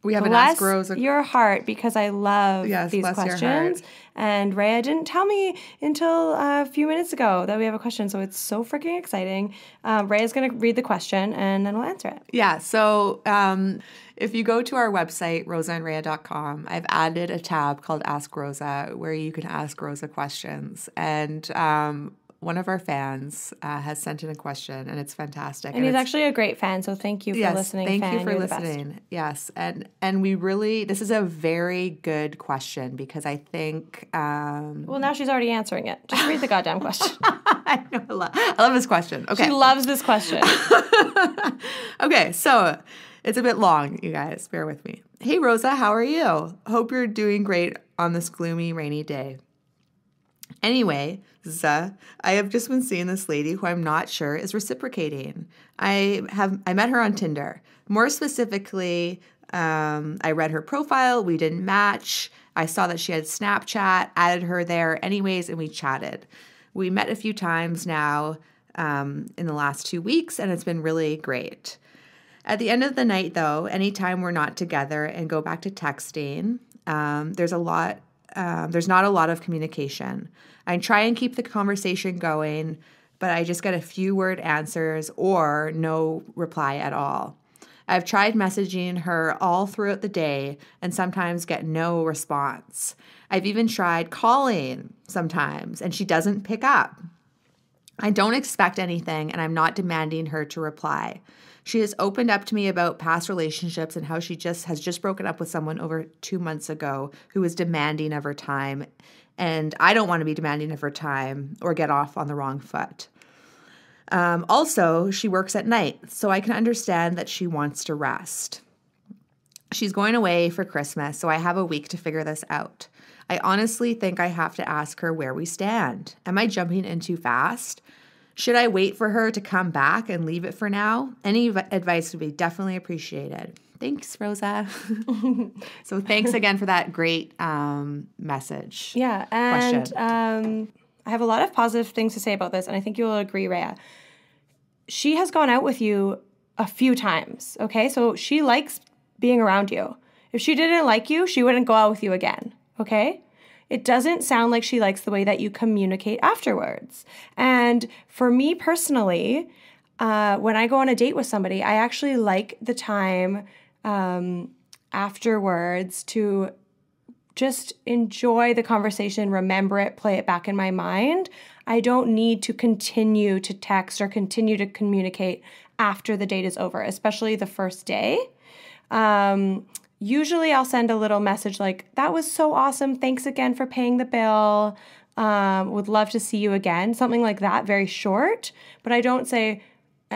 we have an bless Ask Rose. your heart because I love Yes, these questions. And Rhea didn't tell me until a few minutes ago that we have a question, so it's so freaking exciting. Um, Rhea's going to read the question and then we'll answer it. Yeah. So um, if you go to our website, rosaandrhea.com, I've added a tab called Ask Rosa where you can ask Rosa questions. And um, one of our fans uh, has sent in a question, and it's fantastic. And he's it's- actually a great fan, so thank you for yes, listening. Thank fan. you for You're listening. Yes, and and we really this is a very good question because I think um, Well, now she's already answering it. Just read the *laughs* goddamn question. I know I love, I love this question. Okay, She loves this question. *laughs* okay, so it's a bit long, you guys. Bear with me. Hey Rosa, how are you? Hope you're doing great on this gloomy, rainy day. Anyway, Za, I have just been seeing this lady who I'm not sure is reciprocating. I have I met her on Tinder. More specifically, um, I read her profile. We didn't match. I saw that she had Snapchat, added her there anyways, and we chatted. We met a few times now um, in the last two weeks, and it's been really great. At the end of the night, though, anytime we're not together and go back to texting, um, there's a lot. Um, there's not a lot of communication. I try and keep the conversation going, but I just get a few word answers or no reply at all. I've tried messaging her all throughout the day and sometimes get no response. I've even tried calling sometimes and she doesn't pick up. I don't expect anything and I'm not demanding her to reply. She has opened up to me about past relationships and how she just has just broken up with someone over 2 months ago who was demanding of her time and I don't want to be demanding of her time or get off on the wrong foot. Um, also, she works at night, so I can understand that she wants to rest. She's going away for Christmas, so I have a week to figure this out. I honestly think I have to ask her where we stand. Am I jumping in too fast? Should I wait for her to come back and leave it for now? Any v- advice would be definitely appreciated. Thanks, Rosa. *laughs* so, thanks again for that great um, message. Yeah, and um, I have a lot of positive things to say about this, and I think you'll agree, Rhea. She has gone out with you a few times, okay? So she likes being around you. If she didn't like you, she wouldn't go out with you again, okay? It doesn't sound like she likes the way that you communicate afterwards. And for me personally, uh, when I go on a date with somebody, I actually like the time um, afterwards to just enjoy the conversation, remember it, play it back in my mind. I don't need to continue to text or continue to communicate after the date is over, especially the first day. Um, usually I'll send a little message like, that was so awesome. Thanks again for paying the bill. Um, would love to see you again. Something like that, very short. But I don't say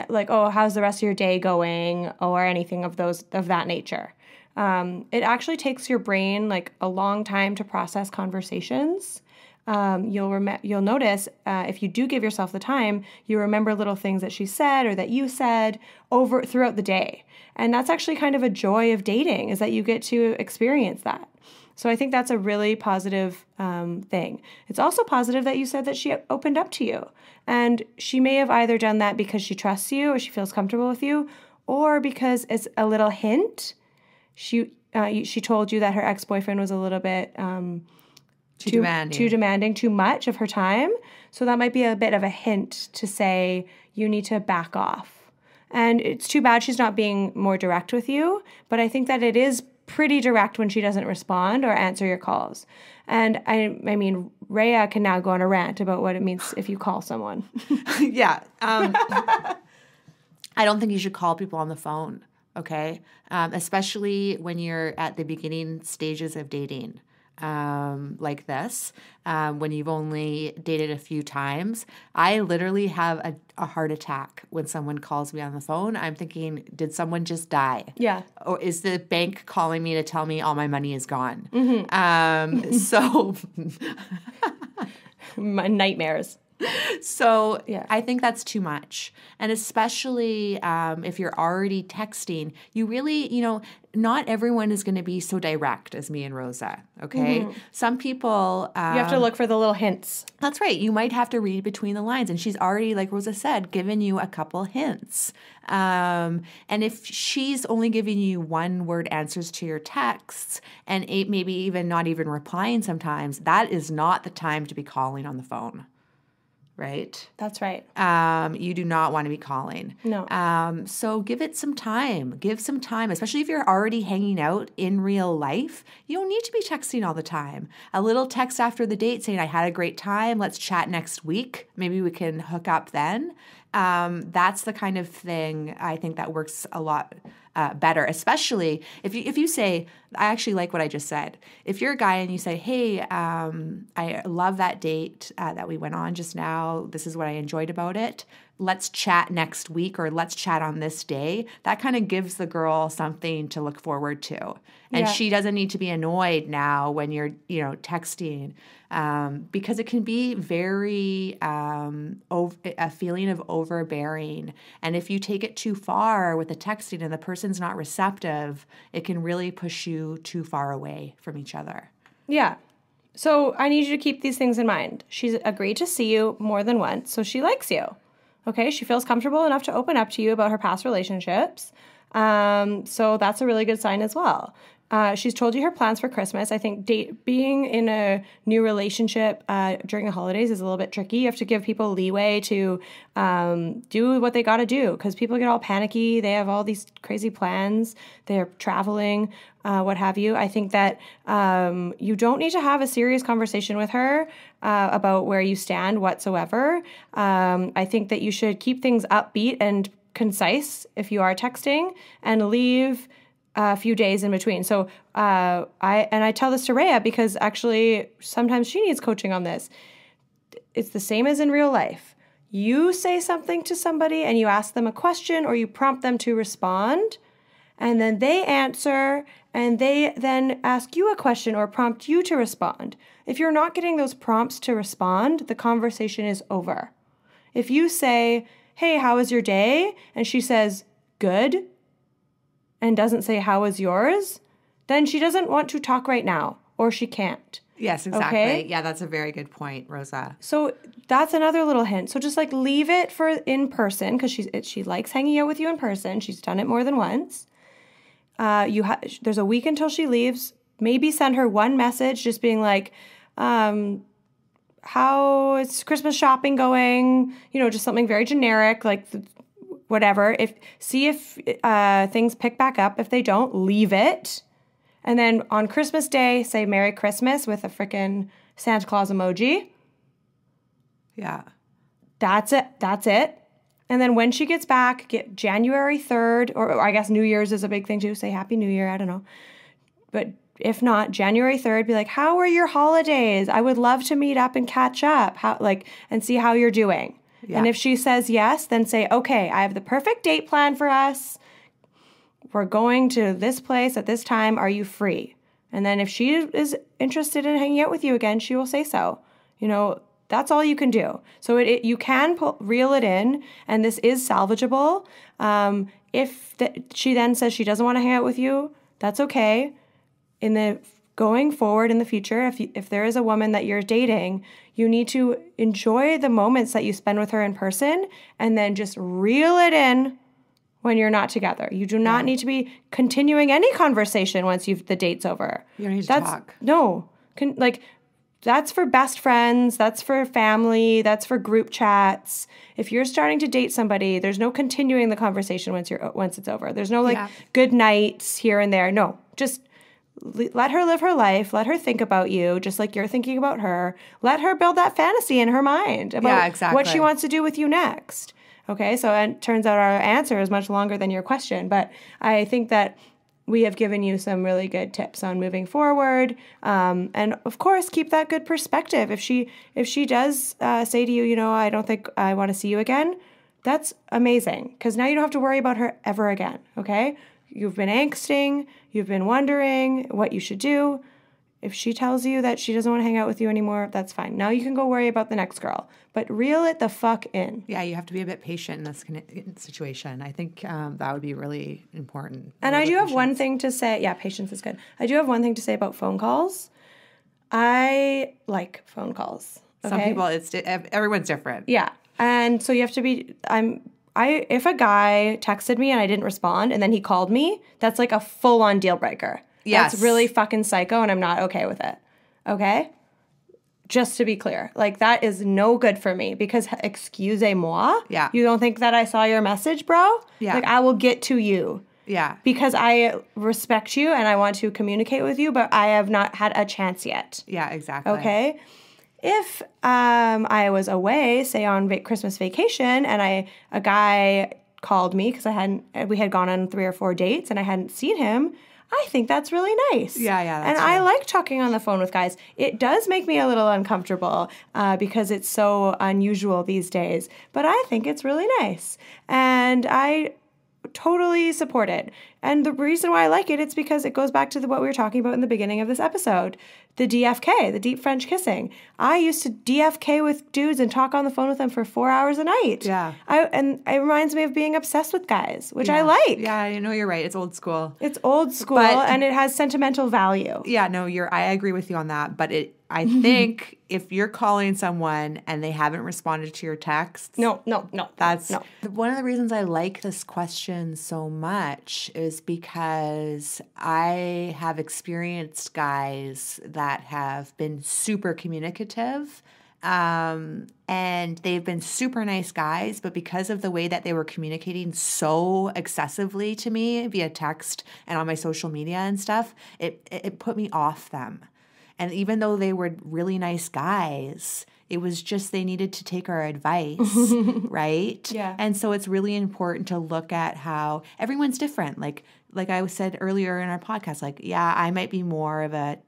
like, oh, how's the rest of your day going, or anything of those of that nature. Um, it actually takes your brain like a long time to process conversations. Um, you'll rem- you'll notice uh, if you do give yourself the time, you remember little things that she said or that you said over throughout the day, and that's actually kind of a joy of dating is that you get to experience that. So I think that's a really positive um, thing. It's also positive that you said that she opened up to you, and she may have either done that because she trusts you or she feels comfortable with you, or because it's a little hint. She uh, she told you that her ex boyfriend was a little bit. Um, too, too demanding. Too demanding, too much of her time. So that might be a bit of a hint to say you need to back off. And it's too bad she's not being more direct with you, but I think that it is pretty direct when she doesn't respond or answer your calls. And I I mean, Rhea can now go on a rant about what it means if you call someone. *laughs* yeah. Um, *laughs* I don't think you should call people on the phone, okay? Um, especially when you're at the beginning stages of dating um, like this um, when you've only dated a few times. I literally have a, a, heart attack when someone calls me on the phone. I'm thinking, did someone just die? Yeah. Or is the bank calling me to tell me all my money is gone? Mm-hmm. Um, *laughs* so. *laughs* my nightmares so yeah. I think that's too much. And especially um, if you're already texting, you really, you know, not everyone is going to be so direct as me and Rosa. Okay. Mm-hmm. Some people. Um, you have to um, look for the little hints. That's right. You might have to read between the lines. And she's already, like Rosa said, given you a couple hints. Um, and if she's only giving you one word answers to your texts and eight, maybe even not even replying sometimes, that is not the time to be calling on the phone right? That's right. Um, you do not want to be calling. No. Um, so give it some time. Give some time, especially if you're already hanging out in real life. You don't need to be texting all the time. A little text after the date saying, I had a great time. Let's chat next week. Maybe we can hook up then. Um, that's the kind of thing I think that works a lot uh, better, especially if you if you say, I actually like what I just said. If you're a guy and you say, Hey, um, I love that date uh, that we went on just now. This is what I enjoyed about it. Let's chat next week or let's chat on this day. That kind of gives the girl something to look forward to, and yeah. she doesn't need to be annoyed now when you're you know texting um, because it can be very um, a feeling of overbearing. And if you take it too far with the texting and the person's not receptive, it can really push you too far away from each other. Yeah. So I need you to keep these things in mind. She's agreed to see you more than once, so she likes you. Okay, she feels comfortable enough to open up to you about her past relationships. Um, so that's a really good sign as well. Uh, she's told you her plans for Christmas. I think date, being in a new relationship uh, during the holidays is a little bit tricky. You have to give people leeway to um, do what they got to do because people get all panicky. They have all these crazy plans. They're traveling, uh, what have you. I think that um, you don't need to have a serious conversation with her uh, about where you stand whatsoever. Um, I think that you should keep things upbeat and concise if you are texting and leave a few days in between. So uh, I and I tell this to Rhea because actually sometimes she needs coaching on this. It's the same as in real life. You say something to somebody and you ask them a question or you prompt them to respond, and then they answer and they then ask you a question or prompt you to respond. If you're not getting those prompts to respond, the conversation is over. If you say, Hey, how was your day? and she says, Good, and doesn't say, How is yours? then she doesn't want to talk right now or she can't. Yes, exactly. Okay? Yeah, that's a very good point, Rosa. So that's another little hint. So just like leave it for in person because she she likes hanging out with you in person. She's done it more than once. Uh, you ha- there's a week until she leaves. Maybe send her one message, just being like, um, "How is Christmas shopping going?" You know, just something very generic, like whatever. If see if uh, things pick back up. If they don't, leave it. And then on Christmas Day, say Merry Christmas with a freaking Santa Claus emoji. Yeah. That's it. That's it. And then when she gets back, get January 3rd, or, or I guess New Year's is a big thing too. Say Happy New Year. I don't know. But if not January 3rd, be like, "How are your holidays? I would love to meet up and catch up." How like and see how you're doing. And if she says yes, then say, "Okay, I have the perfect date plan for us. We're going to this place at this time. Are you free?" And then if she is interested in hanging out with you again, she will say so. You know, that's all you can do. So it, it you can pull, reel it in, and this is salvageable. Um, if the, she then says she doesn't want to hang out with you, that's okay. In the going forward in the future, if you, if there is a woman that you're dating, you need to enjoy the moments that you spend with her in person, and then just reel it in when you're not together. You do not need to be continuing any conversation once you've the date's over. You don't need to That's talk. no, Con, like that's for best friends. That's for family. That's for group chats. If you're starting to date somebody, there's no continuing the conversation once you're once it's over. There's no like Yeah. good nights here and there. No, just let her live her life. Let her think about you, just like you're thinking about her. Let her build that fantasy in her mind about Yeah, what she wants to do with you next. Okay, so it turns out our answer is much longer than your question, but I think that we have given you some really good tips on moving forward, um, and of course, keep that good perspective. If she if she does uh, say to you, you know, I don't think I want to see you again, that's amazing because now you don't have to worry about her ever again. Okay, you've been angsting, you've been wondering what you should do. If she tells you that she doesn't want to hang out with you anymore, that's fine. Now you can go worry about the next girl, but reel it the fuck in. Yeah, you have to be a bit patient in this situation. I think um, that would be really important. And I do have one thing to say. Yeah, patience is good. I do have one thing to say about phone calls. I like phone calls. Some people, it's everyone's different. Yeah. And so you have to be I'm I if a guy texted me and I didn't respond and then he called me, that's like a full on deal breaker. Yes. That's really fucking psycho and I'm not okay with it. Okay? Just to be clear. Like that is no good for me because excusez-moi. Yeah. You don't think that I saw your message, bro? Yeah. Like I will get to you Yeah. because I respect you and I want to communicate with you, but I have not had a chance yet. Yeah, exactly. Okay. If um, I was away, say on va- Christmas vacation, and I a guy called me because I hadn't we had gone on three or four dates and I hadn't seen him, I think that's really nice. Yeah, yeah, and I like talking on the phone with guys. It does make me a little uncomfortable uh, because it's so unusual these days, but I think it's really nice, and I totally support it. And the reason why I like it, it's because it goes back to the, what we were talking about in the beginning of this episode the DFK, the deep French kissing. I used to DFK with dudes and talk on the phone with them for four hours a night. Yeah. I, and it reminds me of being obsessed with guys, which I like. Yeah, I know you're right. It's old school. It's old school But- and it has sentimental value. Yeah, no, you're. I agree with you on that. But it, I *laughs* think, if you're calling someone and they haven't responded to your texts, No, no, no. That's no. one of the reasons I like this question so much is because I have experienced guys that have been super communicative. Um, and they've been super nice guys, but because of the way that they were communicating so excessively to me via text and on my social media and stuff, it it put me off them. And even though they were really nice guys, it was just they needed to take our advice, *laughs* right? Yeah. And so it's really important to look at how everyone's different. Like like I said earlier in our podcast, like yeah, I might be more of a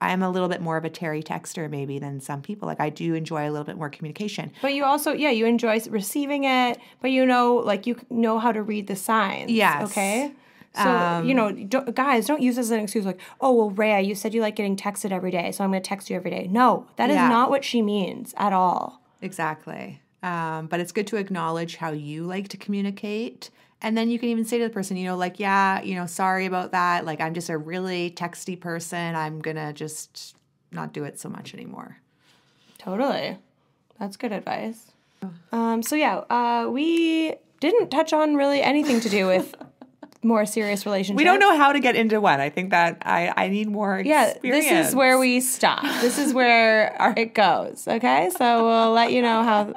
I'm a little bit more of a Terry texter maybe than some people. Like I do enjoy a little bit more communication. But you also, yeah, you enjoy receiving it, but you know, like you know how to read the signs. Yes. Okay. So you know, don't, guys, don't use this as an excuse. Like, oh well, Rhea, you said you like getting texted every day, so I'm going to text you every day. No, that is Yeah. not what she means at all. Exactly. Um, but it's good to acknowledge how you like to communicate. And then you can even say to the person, you know, like, yeah, you know, sorry about that. Like, I'm just a really texty person. I'm going to just not do it so much anymore. Totally, that's good advice. Um, so yeah, uh, we didn't touch on really anything to do with *laughs* more serious relationships. We don't know how to get into one. I think that I, I need more Yeah, experience. this is where we stop. This is where *laughs* our, it goes. Okay, so we'll let you know how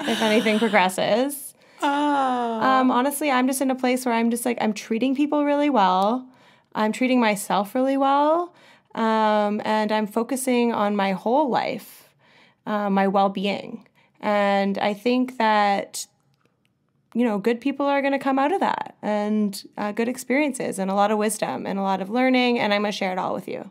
if anything progresses. Oh. Um, honestly, I'm just in a place where I'm just like I'm treating people really well. I'm treating myself really well, um, and I'm focusing on my whole life, uh, my well-being, and I think that you know, good people are going to come out of that and uh, good experiences and a lot of wisdom and a lot of learning. And I'm going to share it all with you.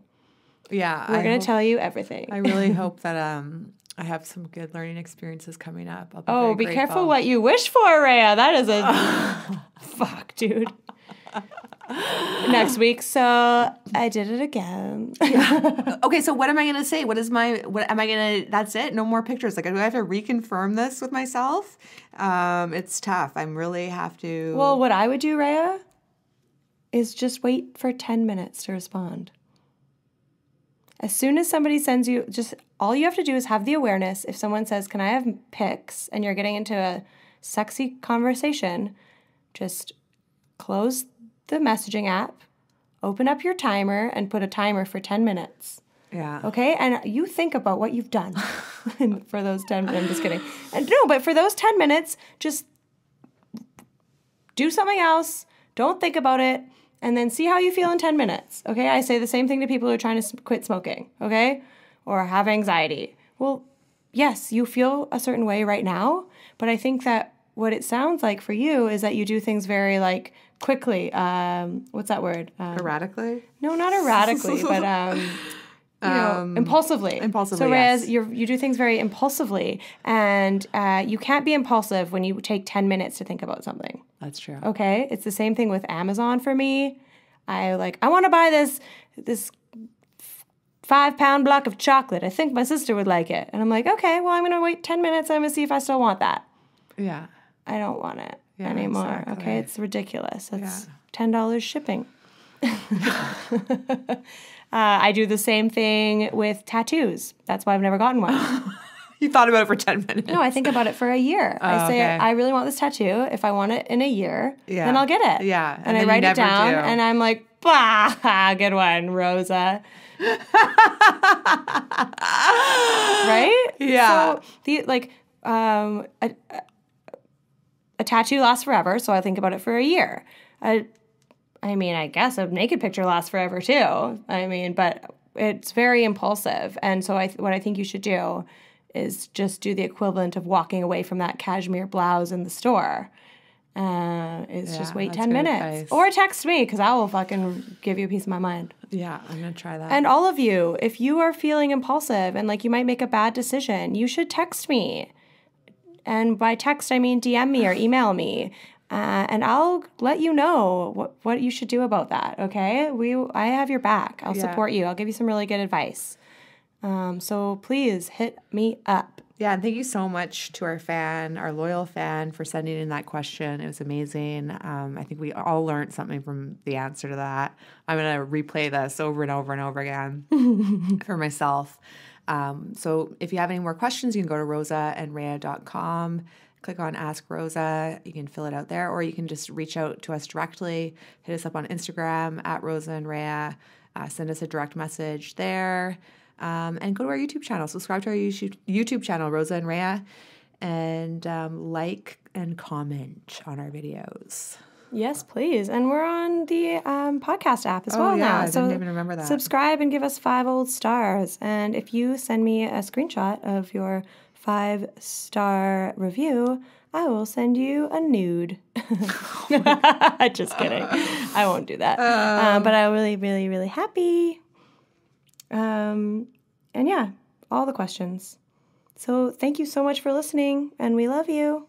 Yeah. We're going to tell you everything. I really *laughs* hope that um I have some good learning experiences coming up. I'll be oh, be careful what you wish for, Rhea. That is a *laughs* *laughs* fuck, dude. *gasps* Next week. So I did it again. *laughs* Okay, so what am I gonna say? What is my what am I gonna that's it? No more pictures. Like do I have to reconfirm this with myself? Um, it's tough. I'm really have to well, what I would do, Rhea, is just wait for 10 minutes to respond. As soon as somebody sends you, just all you have to do is have the awareness. If someone says, Can I have pics? and you're getting into a sexy conversation, just close the messaging app, open up your timer, and put a timer for 10 minutes. Yeah. Okay, and you think about what you've done *laughs* for those 10 I'm just kidding. And no, but for those 10 minutes, just do something else, don't think about it, and then see how you feel in 10 minutes. Okay, I say the same thing to people who are trying to quit smoking, okay, or have anxiety. Well, yes, you feel a certain way right now, but I think that what it sounds like for you is that you do things very like quickly. Um, what's that word? Um, Erratically? no, not erratically, *laughs* but um, you know, impulsively. impulsively, So whereas yes. you you do things very impulsively, and uh, you can't be impulsive when you take ten minutes to think about something. That's true. Okay, it's the same thing with Amazon for me. I like I want to buy this this five pound block of chocolate. I think my sister would like it, and I'm like, okay, well, I'm gonna wait ten minutes. I'm gonna see if I still want that. Yeah. I don't want it Yeah, anymore. exactly. Okay, it's ridiculous. It's Yeah. ten dollars shipping. uh, I do the same thing with tattoos. That's why I've never gotten one. *laughs* You thought about it for ten minutes. no, I think about it for a year. I say Oh, okay. I really want this tattoo. If I want it in a year, Yeah. then I'll get it. Yeah, and, and I write it down, do. and I'm like, bah, good one, Rosa. *laughs* right? Yeah. So the like um a, a- tattoo lasts forever, so I think about it for a year. I, I mean, I guess a naked picture lasts forever too. I mean, but it's very impulsive, and so I what I think you should do is just do the equivalent of walking away from that cashmere blouse in the store. Uh, is just wait ten minutes advice. or text me because I will fucking give you a piece of my mind. Yeah, I'm gonna try that. And all of you, if you are feeling impulsive and like you might make a bad decision, you should text me. And by text, I mean DM me or *sighs* email me. Uh, and I'll let you know what, what you should do about that. Okay, we I have your back. I'll Yeah. support you. I'll give you some really good advice. Um, so please hit me up. Yeah, and thank you so much to our fan, our loyal fan, for sending in that question. It was amazing. Um, I think we all learned something from the answer to that. I'm going to replay this over and over and over again *laughs* for myself. Um, so if you have any more questions, you can go to rosaandrhea.com, click on Ask Rosa. You can fill it out there, or you can just reach out to us directly. Hit us up on Instagram at Rosa and Rhea. Uh, send us a direct message there. Um, and go to our YouTube channel. Subscribe to our YouTube, YouTube channel, Rosa and Rhea, and um, like and comment on our videos. Yes, please. And we're on the um, podcast app as Oh, well yeah, now. I didn't even remember that. Subscribe and give us five old stars. And if you send me a screenshot of your five star review, I will send you a nude. *laughs* Just kidding. I won't do that. Um, but I'm really, really, really happy. Um, and yeah, all the questions. So thank you so much for listening, and we love you.